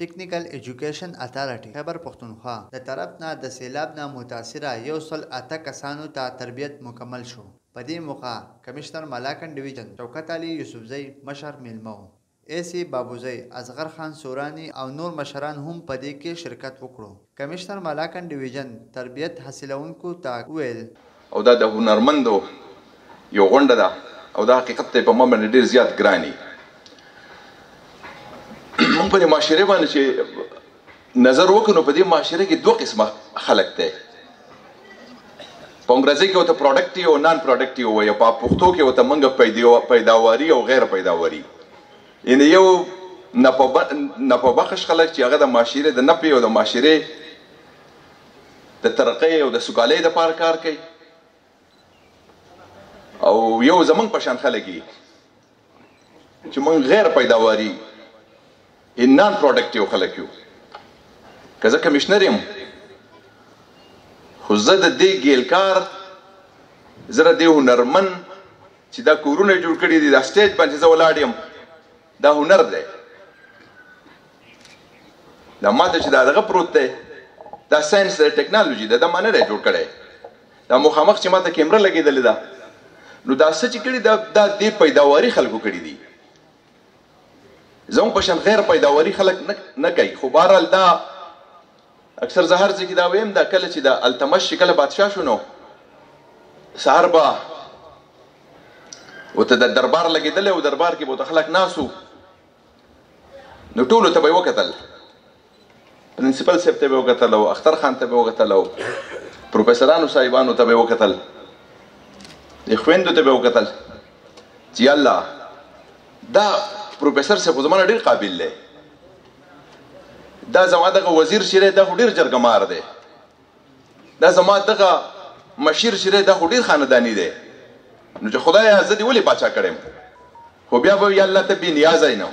ټکنیکل ایجوکیشن اتارټي خیبر پښتونخوا د طرف نه د سیلاب نه متاثره یو سل اته کسانو ته تربیت مکمل شو. په دې موقع کمشنر ملاکنډ ډویژن شوکت علي یوسفزی مشر میلمه و. اې سي بابوزی، اصغر خان سوراني او نور مشران هم په دې کې شرکت وکړو. کمشنر مالاکنډ ډویژن تربیت حاصلونکو ته وویل. او دا د هنرمندو یو غونډه ده او دا حقیقت دی په ما باندې ډیر زیات ګران یی مونږ په دې معاشره باندې چې نظر وکړو نو په دې معاشره کې دوه قسمه خلک دی په انګریزي کې وته پروډکټیو او نان پروډکټیو وایي په پښتو کې وته منګه پیداواري او غیر پیداواري یعنې یو نفع بخش خلک چې هغه د معاشرې د نفع او د معاشرې د ترقۍ او د سوکالۍ لپاره کار کوي او یو زمنګ پشان خلک چې مونږ غیر پیداواري ان نان پروډکټیو خلک یو که زه کمشنر یم خو زه د دې ګیلکار زه د دې هنرمن چې دا کورونه جوړ کړي دي دا سټیج باندې زه ولاړ یم دا هنر دی دا ماته چې دا دغه پروت دی دا ساينس دی ټکنالوژي ده دا ما نه دی جوړ کړی دا مخامخ چې ماته کیمره لګېدلې ده نو دا څه چې کړي دا دا دې پیداواري خلکو کړي دي زموږ په شان غیر پیداواري خلک نه کوي خو بهرحال دا اکثر زه هر ځای کې دا ویم دا کله چې د التمش چې کله بادشاه شو نو سهار به وته د دربار لګېدل او دربار کې به ته خلک ناسو نو ټولو ته به وکتل پرنسپل صاحب ته به وکتل او اختر خان ته به وکتل او پروفیسورانو صاحبانو ته به وکتل د خويندو ته به وکتل چې الله دا پروفیسور صاحب زمونه ډیر قابل دی دا زما دغه وزیر چې دی دا خو ډېر جرګمار دی دا زما دغه مشیر چې دی دا خو ډېر خانداني دی نو چې خدایه زه دې ولې پاچا کړی خو بیا به یا الله ته بې نیازه نه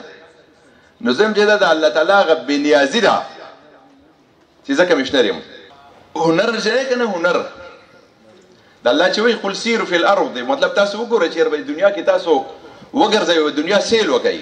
نو زه هم چې دا د الله تعالی هغه بې نیازي ده چې زه کمشنر یم هنر چې دی که نه هنر د الله چې وایي قل سیرو فی الارض دی مطلب تاسو وګورئ چې دنیا کې تاسو وګرځئ دنیا سیل وکړئ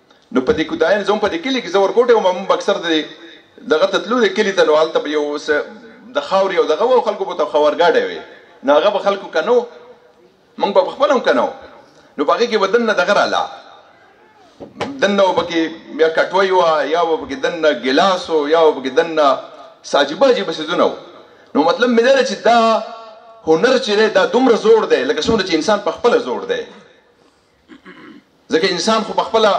نو په دې کې داین زوم په دې کلی کې زور کوټه او مم اکثر د دغه تتلو د کلی ته نو حالت یو د خاوري او دغه او خلکو بوته خورګاډه وي نو هغه به خلکو کنو موږ په خپل هم کنو نو باغې کې بدن نه دغه رااله دنه وبکه بیا کټوي وا یا وبکه دنه ګلاس او یا وبکه دنه ساجبه جي بس دونه نو مطلب مې دا چې دا هنر چې دا دومره زور دی لکه څومره چې انسان په خپل زور دی ځکه انسان خو بخپله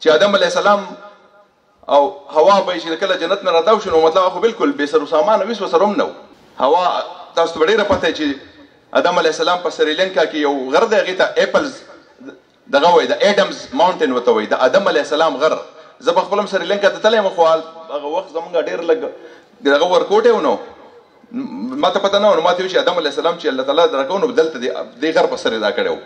چې آدم علی السلام او هوا به چې کله جنت نه راتاو شنو مطلب خو بالکل به سر سامان ویس وسروم نو هوا تاسو ته ډیره پته چې آدم علی السلام په سریلانکا کې یو غر دی غیته اپلز دغه وای د اډمز ماونټن وته وای د آدم علی السلام غر زه په خپلم سریلانکا ته تلم خو هغه وخت زمونږ ډیر لګ دغه ورکوټه ونو ما ته پته نه و نو ما ته ویل چې آدم علیه السلام چې الله تعالی درکو نو دلته دی دی غر په سر دا کړو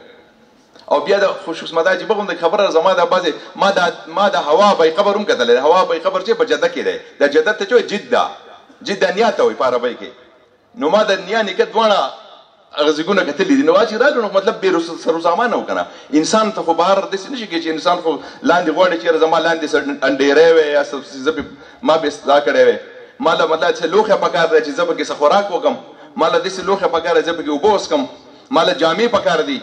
او بیا د خوش قسمت عجیب غوند خبره زما د بازه ما د ما د هوا به قبر هم کتل هوا به قبر چې په جده کې دی د جده ته چې جده جده نیا ته وي په عربی کې نو ما د نیا نکد وانه هغه زیګونه کتلی دي نو واچې راغلو نو مطلب بې سر سامان او کنه انسان ته خو بهر داسې نشي کېږي چې انسان خو لاندې غواړي چې زما لاندې څه انډېری وی یا څه څیزه به ما به دا کړی وی ما له مطلب څه لوښی پکار دی چې زه پکې څه خوراک وکړم ما له داسې لوښی پکار دی چې زه پکې اوبه وڅښم ما له جامې پکار دي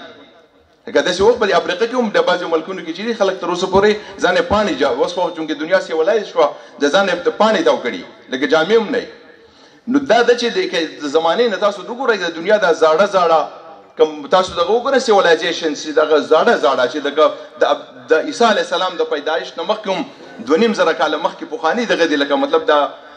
لکه داسې وخت به د افریقا کې هم د بعضې ملکونو کې چې خلک تر اوسه پورې ځان پاڼې جا اوس خو چونکې دنیا سیولایز شوه د ځان پاڼې تاو کړي لکه جامې هم نه نو دا د چې د زمانې نه تاسو وګورئ د دنیا دا زاړه زاړه کوم تاسو دغه وګورئ سیولایزیشن چې دغه زاړه زاړه چې دغه د عیسی علی السلام د پیدایش نه مخکې هم دوه نیم زره کاله مخکې پخواني دغه دي لکه مطلب دا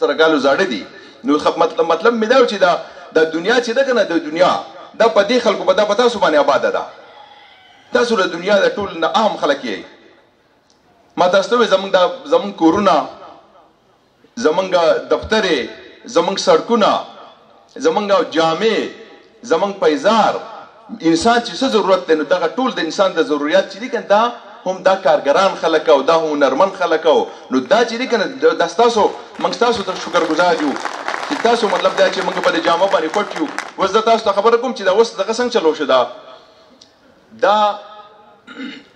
سره کالو زاړه دي نو مطلب مې دا چې دا د دنیا چې ده کنه د دنیا دا په دې خلکو په دا په تاسو باندې آباد ده تاسو له دنیا د ټول نه اهم خلک یې ما تاسو ته زمونږ دا زمونږ کورونه زمونږ دفتر زمونږ سړکونه زمونږ جامې زمونږ پیزار انسان چې څه ضرورت دی نو دغه ټول د انسان د ضرورت چې دي کنه دا هم دا کارګران خلک او دا هم نرمن خلک او نو دا چې دي کنه د تاسو موږ تاسو ته شکرګزار یو چې تاسو مطلب دا چې موږ په دې جامه باندې پټ یو وز دا تاسو ته خبره کوم چې دا وس دغه څنګه چلو شو دا دا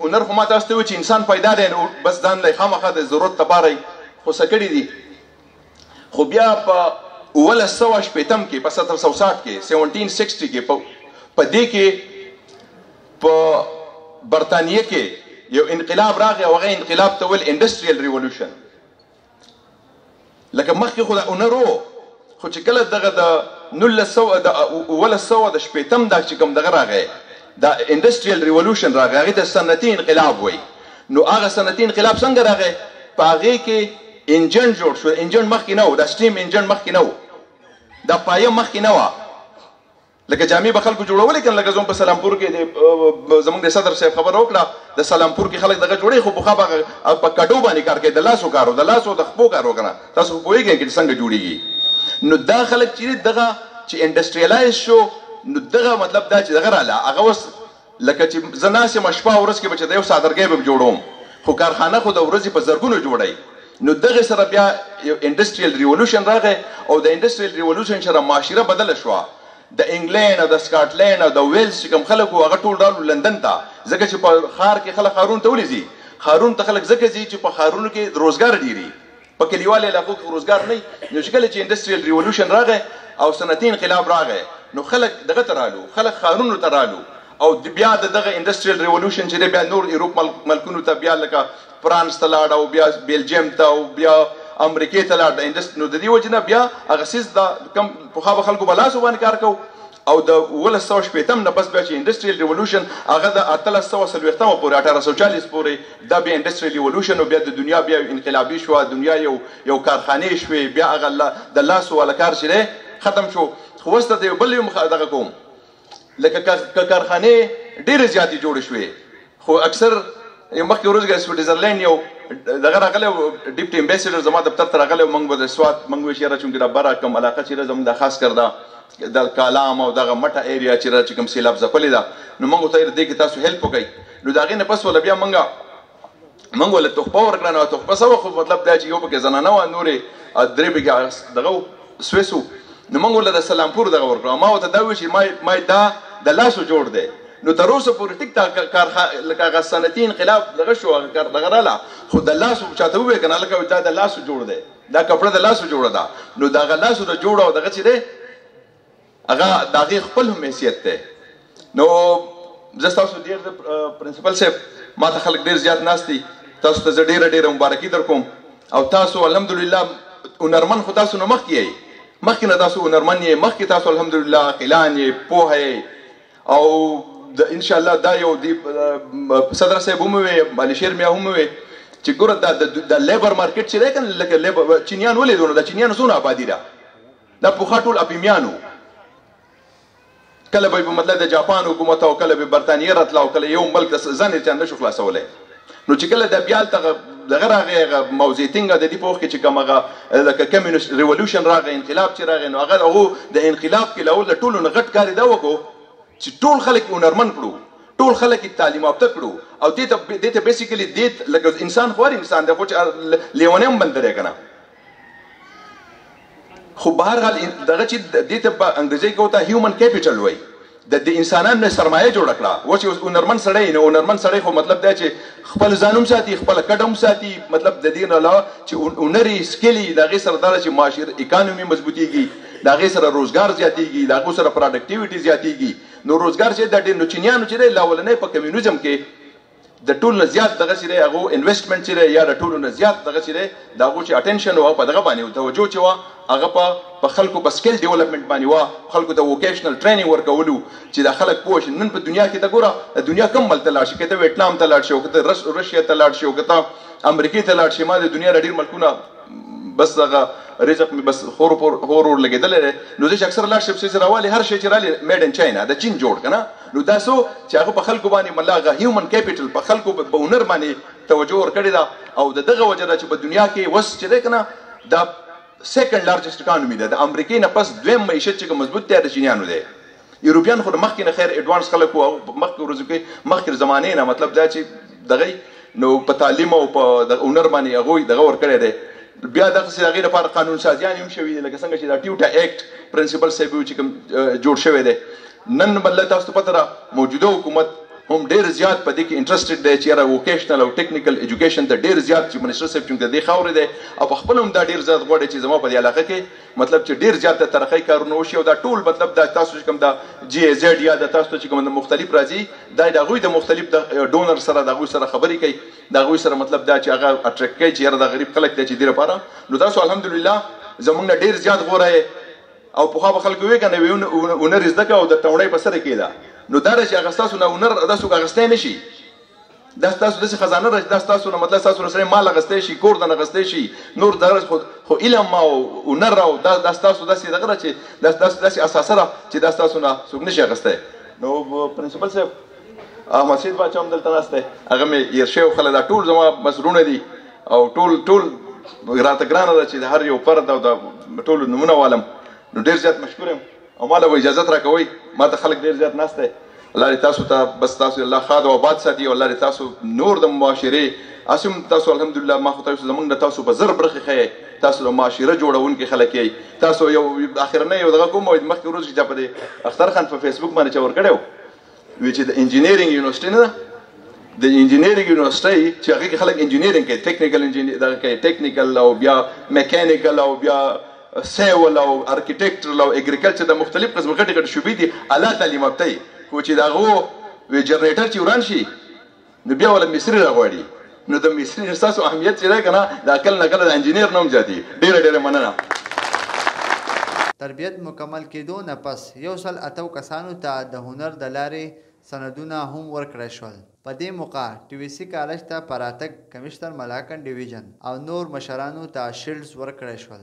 هنر خو ما تاسو ته وی چې انسان پیدا دی نو بس ځان لای خامخا د ضرورت لپاره خو سکړی دي خو بیا په اوولس سوه شپېتم کې په ستر سو ساټ کې سیونټین سکسټي کې په دې کې په برتانیه کې یو انقلاب راغی او هغه انقلاب ته ویل انډستریل ریولوشن لکه مخکې خو د اونرو خو چې کله دغه د 1900 د 1900 د شپېتم دا چې کوم دغه راغی دا انډستریل ریولوشن راغی هغه ته صنعتي انقلاب وای نو هغه صنعتي انقلاب څنګه راغی په هغه کې انجن جوړ شو انجن مخکې نه و دا سټیم انجن مخکې نه و دا پایه مخکې نه و لکه جامع به خلکو جوړولې کنه لکه زموږ په سلامپور کې د زموږ د صدر صاحب خبر وکړه د سلامپور کې خلک دغه جوړې خو بخا په کډو باندې کار کوي د لاسو کارو د لاسو د خپو کارو کنه تاسو خو پوهیږئ چې څنګه جوړیږي نو دا خلک چې دغه چې انډستریالایز شو نو دغه مطلب دا چې دغه رااله هغه وس لکه چې زه ناست یم شپه او ورځ کې به چې د یو څادرګی به جوړوم خو کارخانه خو د ورځې په زرګونو جوړوي نو دغې سره بیا یو انډسټریل ریولوشن راغی او د انډسټریل ریولوشن سره معاشره بدله شوه د انګلینډ او د سکاټلینډ او د ویلز چې کوم خلک وو هغه ټول رالو لندن ته ځکه چې په ښار کې خلک ښارونو ته ولې ځي ښارونو ته خلک ځکه ځي چې په ښارونو کې روزګار ډیری په کلیوالي علاقو کې روزګار نه نو چې کله چې انډستریال ریولوشن راغی او صنعتي انقلاب راغی نو خلک دغه ترالو خلک خارونو ترالو او بیا دغه انډستریال ریولوشن چې بیا نور ایروپ ملکونو ته بیا لکه فرانس ته لاړ او بیا بلجیم ته او بیا امریکې ته لاړ د انډست نو د دې وجنه بیا هغه سیس د کم په خابه خلکو بلاس باندې کار کو او د اوولس سوه شپېتم نه پس بیا چې انډسټریل ریولوشن هغه د اتلس سوه څلوېښتمه پورې، اټاره سوه چالیس پورې، دا بیا انډسټریل ریولوشن و، بیا د دنیا بیا یو انقلابي شوه، دنیا یو یو کارخانې شوې، بیا هغه د لاسو واله کار چې دی ختم شو، خو اوس ته د یو بل یو دغه کوم لکه که کارخانې ډېرې زیاتې جوړې شوې، خو اکثر یو مخکې ورځ کې سویټزرلند یو دغه راغلی ډیپټي امبیسډر زما دفتر ته راغلی موږ به د سوات موږ وی شهره چونکې دا برا کم علاقه چې زموږ د خاص کردا د کالام او دغه مټه ایریا چې را چې کوم سیلاب زپلې ده نو موږ ته دې کې تاسو هیلپ وکړي نو دا غي نه پس ول بیا موږ موږ ول تخپه ورکړه نو تخپه سو خو مطلب دا چې یو پکې زنانه و نورې درې پکې دغه سویسو نو موږ له سلامپور دغه ورکړو ما وته دا وی چې ما ما دا د لاسو جوړ دی نو تر اوسه پورې ټیک تا کار لکه هغه صنعتي انقلاب دغه شو هغه کار دغه رااله خو د لاسو چاته وې کنه لکه دا د لاسو جوړ دی دا کپړه د لاسو جوړه ده نو دا غ لاسو د جوړه او دغه چې دی هغه د هغې خپل هم حیثیت دی نو زه ستاسو ډېر زه پرنسپل صاحب ما ته خلک ډېر زیات ناست دي تاسو ته زه ډېره ډېره مبارکي در کوم او تاسو الحمدلله هنرمن خو تاسو نه مخکې یئ مخکې نه تاسو هنرمن یئ مخکې تاسو الحمدلله عاقلان یئ پوه یئ او د ان شاء الله دا یو دی صدر صاحب هم وي مالشیر میا هم وي چې ګوره دا د لیبر مارکیټ چې دی کنه لکه لیبر چینیان ولې دونه د چینیانو څونه آبادی ده دا پوخا ټول اپیمیانو کله به په مطلب د جاپان حکومت او کله به برتانیې راتله او کله یو ملک د ځان یې چا نه شو خلاصولی نو چې کله د بیا هلته دغه راغی هغه موضع تینګه د دې په وخت کې چې کوم هغه لکه کمیونست ریولوشن راغی انقلاب چې راغی نو هغه هغو د انقلاب کې له د ټولو نه غټ کار یې دا وکړو چې ټول خلک هنرمن کړو ټول خلک یې تعلیم یافته کړو او دې ته دې ته بیسیکلي دې لکه انسان خو هر انسان دی خو چې لیونی هم بندری که نه خو بهر حال دغه چې دې ته په انګریزي کې وته هیومن کیپټل وای د دې انسانان نه سرمایه جوړ کړه و چې اونرمن سړی نه اونرمن سړی خو مطلب دا چې خپل ځانوم ساتي خپل کډم ساتي مطلب د دې نه علاوه چې اونري سکلی د غي سره دار چې معاشر اکانومي مضبوطيږي د غي سره روزګار زیاتيږي د غو سره پروډکټیویټي زیاتيږي نو روزګار چې د دې نو چنيانو چې لا ولنې په کمیونیزم کې د ټول نه زیات دغه سره هغه انویسټمنټ سره یا د ټول نه زیات دغه سره دا غو چې اټینشن او په دغه باندې توجه چې وا هغه په خلکو په سکل ډیولپمنٹ باندې وا خلکو ته ووکیشنل ټریننګ ورکولو چې د خلک پوه شي نن په دنیا کې ته ګوره دنیا کم ملک ته لاړ شي کته ویتنام ته لاړ شي او کته رس روسیا ته لاړ شي او کته امریکې ته لاړ شي ما د دنیا ډیر ملکونه بس دغه رزق می بس خور خور لګیدل نو زه اکثر لاړ شم چې راوالي هر شي چې رالي میډ ان چاینا د چین جوړ کنه نو دا سو چې هغه په خلکو باندې ملا غه هیومن کیپټل په خلکو په هنر باندې توجه ور کړی دا او د دغه وجه دا چې په دنیا کې وس چې ده کنه دا سیکنډ لارجسټ اکانومي ده د امریکې نه پس دویم معیشت چې مضبوط دی د چینیانو دی یورپیان خو مخکې نه خیر اډوانس خلک او مخکې ورځو کې مخکې زمانه نه مطلب دا چې دغه نو په تعلیم او په د هنر باندې هغه دغه ور کړی دی بیا دغه سي هغه لپاره قانون سازیان هم شوی دی لکه څنګه چې دا ټیوټا اکټ پرنسپل سیبو چې کوم جوړ شوی دی نن به له تاسو ته پته را موجوده حکومت هم ډیر زیات په دې کې انټرسټډ دی چې یاره ووکیشنل او ټیکنیکل ایجوکیشن ته ډیر زیات چې منسټر صاحب چونکه د دې خاورې دی او په خپل هم دا ډیر زیات غواړي چې زما په دې علاقه کې مطلب چې ډیر زیات د ترقۍ کارونه وشي او دا ټول مطلب دا تاسو چې کوم دا جی ای زیډ یا د تاسو ته چې کوم د مختلف راځي دا د هغوی د مختلف د ډونر سره د هغوی سره خبرې کوي د هغوی سره مطلب دا چې هغه اټریکټ کوي چې یاره دا غریب خلک دی چې دې لپاره نو تاسو الحمدلله زمونږ نه ډیر زیات غوره او په خو به خلک وی کنه ویونه اونر زده کا او د ټوړې په سره کېدا نو دا چې هغه تاسو نه اونر د سو غستې نشي دا تاسو د خزانه راځي دا تاسو نه مطلب تاسو سره مال غستې شي کور د نه غستې شي نور دغه خو خو علم ما او اونر او دا د تاسو د سي دغه چې دا تاسو د سي اساس را چې دا تاسو نه څوک نشي غستې نو پرنسپل صاحب احمد سید باچا هم دلته ناشته هغه مې يرشه خلک دا ټول زما مسرونه دي او ټول ټول راته ګرانه ده چې د هر یو فرد او د ټولو نمونه والم نو ډیر زیات مشکور یم او مالا به اجازه راکوي ما ته خلک ډیر زیات ناشته الله دې تاسو ته بس تاسو الله خاد او آباد ساتي او الله دې تاسو نور د معاشري اسم تاسو الحمدلله ما خو تاسو زمونږ د تاسو په زر برخه خې تاسو د معاشره جوړونکي خلک یې تاسو یو اخرنه یو دغه کوم مخکې ورځ چې په اختر خان په فیسبوک باندې چور کړو وی چې د انجینیرینګ یونیورسيټي نه د انجینیرینګ یونیورسيټي چې هغه کې خلک انجینیرینګ کوي ټیکنیکل انجینیر دا کوي ټیکنیکل او بیا میکانیکل او بیا سیول او ارکیټیکټرل او اګریکلچر د مختلف قسم غټ غټ شوبې دي اعلی تعلیم یافته کو چې داغو وی جنریټر چې وران شي نو بیا ول مصری راغواړي نو د مصری احساسو اهمیت چې دی کنه د عقل نه کله د انجنیر نوم زیاتی ډیره ډیره مننه تربیت مکمل کېدو نه پس یو سل اتو کسانو ته د هنر د لارې سندونه هم ورکړی شول. په دې موقع ټي وي سي کالج ته په راتګ کمشنر ملاکنډ ډویژن او نور مشرانو ته شیلډز ورکړی شول.